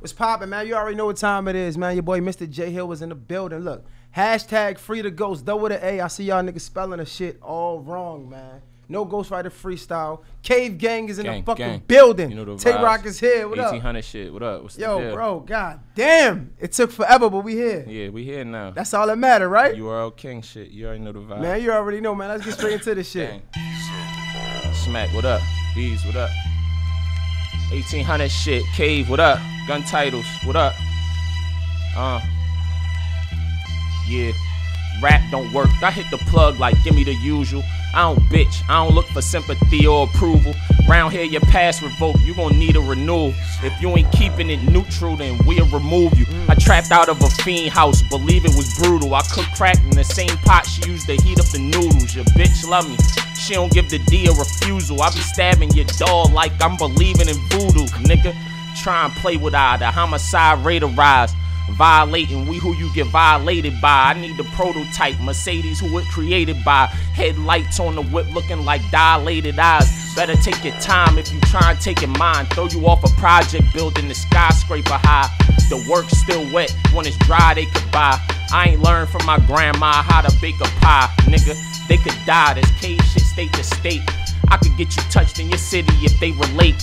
What's poppin', man? You already know what time it is, man. Your boy Mr. Jay Hill was in the building. Look, hashtag free the ghost, double with A. I see y'all niggas spelling the shit all wrong, man. No Ghostwriter freestyle. Cave Gang is in Gang, the fucking gang. building. You know the Tay. Roc is here. What up? 1800 shit. What up? What's the Yo, bro, god damn. It took forever, but we here. Yeah, we here now. That's all that matter, right? You URL King shit. You already know the vibe. Man, you already know, man. Let's get straight into this shit. Gang. Smack, what up? Bees, what up? 1800 shit. Cave, what up? Gun titles, what up? Uh. Yeah. Rap don't work. I hit the plug like give me the usual. I don't bitch. I don't look for sympathy or approval. Round here, your pass revoked. You gon' need a renewal. If you ain't keeping it neutral, then we'll remove you. I trapped out of a fiend house. Believe it was brutal. I cook crack in the same pot she used to heat up the noodles. Your bitch love me. She don't give the D a refusal. I be stabbing your dog like I'm believing in voodoo, nigga. Try and play with I. The homicide rate of rise. Violating, we who you get violated by. I need the prototype Mercedes who it created by. Headlights on the whip looking like dilated eyes. Better take your time if you try and take it mine. Throw you off a project building the skyscraper high. The work's still wet, when it's dry they could buy. I ain't learned from my grandma how to bake a pie, nigga. They could die, this shit state to state. I could get you touched in your city if they relate.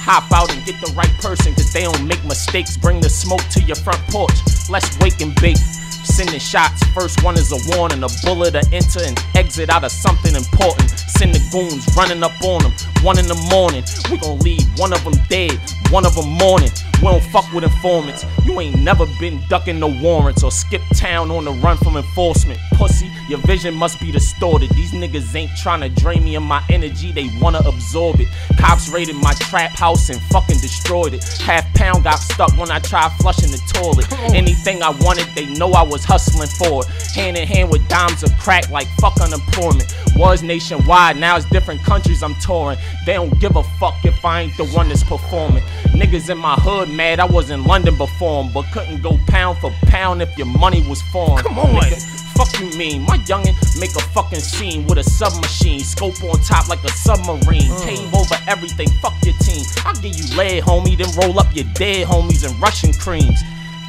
Hop out and get the right person, cause they don't make mistakes. Bring the smoke to your front porch. Let's wake and bake. Sending shots, first one is a warning. A bullet to enter and exit out of something important. Send the goons running up on them. One in the morning, we gon' leave one of them dead, one of them mourning. We don't fuck with informants. You ain't never been ducking no warrants or skip town on the run from enforcement. Pussy, your vision must be distorted. These niggas ain't trying to drain me of my energy, they wanna absorb it. Cops raided my trap house and fucking destroyed it. Half pound got stuck when I tried flushing the toilet. Anything I wanted, they know I was hustling for it. Hand in hand with dimes of crack like fuck unemployment. Was nationwide, now it's different countries I'm touring. They don't give a fuck if I ain't the one that's performing. Niggas in my hood mad I was in London before 'em, but couldn't go pound for pound if your money was foreign. Come on. Nigga, Fuck you mean? My youngin' make a fucking scene with a submachine. Scope on top like a submarine. Mm. Cave over everything, fuck your team. I'll give you lead, homie, then roll up your dead homies and Russian creams.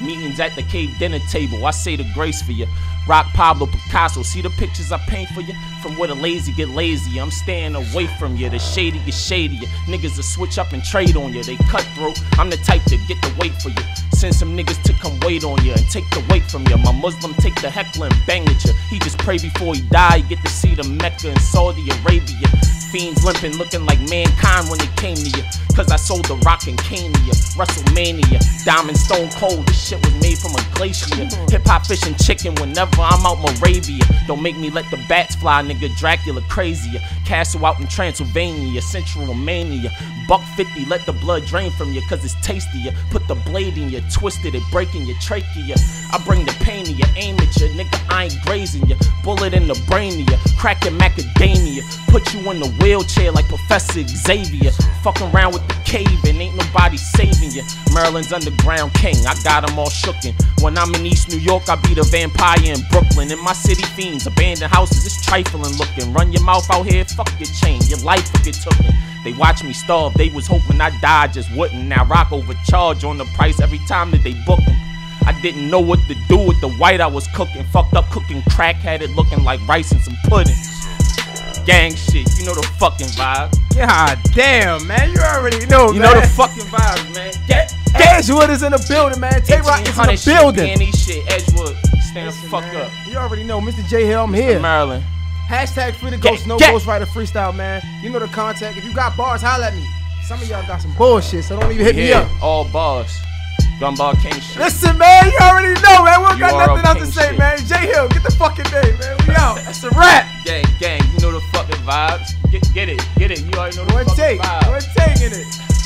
Meetings at the cave dinner table, I say the grace for you. Rock Pablo Picasso, see the pictures I paint for you? From where the lazy get lazy, I'm staying away from you. The shady get shadier. Niggas will switch up and trade on you. They cutthroat, I'm the type to get the weight for you. Send some niggas to come wait on you and take the weight from you. My Muslim take the heckler and bang at you. He just pray before he die. You get to see the Mecca and Saudi Arabia. Fiends limping, looking like mankind when they came to you. Cause I sold the rock to you. WrestleMania, Diamond Stone Cold. This shit was made from a glacier. Hip hop fish and chicken whenever I'm out Moravia. Don't make me let the bats fly, nigga. Dracula crazier. Castle out in Transylvania, Central Romania. Buck 50, let the blood drain from you cause it's tastier. Put the blade in you, twisted it, breaking your trachea. I bring the pain to you, aim at you, nigga. I ain't grazing you. Bullet in the brain to you, cracking macadamia. Put you in the wheelchair like Professor Xavier. Fucking around with and ain't nobody saving you. Maryland's underground king, I got 'em all shooken. When I'm in East New York, I be the vampire in Brooklyn. In my city, fiends, abandoned houses, it's trifling looking. Run your mouth out here, fuck your chain, your life will get. They watch me starve, they was hoping I died, just wouldn't. Now rock overcharge on the price every time that they book 'em. I didn't know what to do with the white I was cooking. Fucked up cooking crack, had it looking like rice and some pudding. Gang shit, you know the fucking vibe. God damn, man. You already know, You man. know the fucking vibes, man. Get, Edgewood is in the building, man. Tay Roc is in 1800 the shit, building. Danny shit, Edgewood. Stand the fuck man, up. You already know, Mr. Jay Hill, I'm here. Maryland. Hashtag free the ghost, no get- ghostwriter freestyle, man. You know the contact. If you got bars, holla at me. Some of y'all got some bullshit, so don't even hit me up. all bars. Gunbar King shit. Listen, man, you already know, man. We don't got nothing else to say, shit. man. Jay Hill, get the fucking day, man. We out. That's a wrap. Vibes. Get, get it, get it. You already know the One fucking take. vibes. One take in it.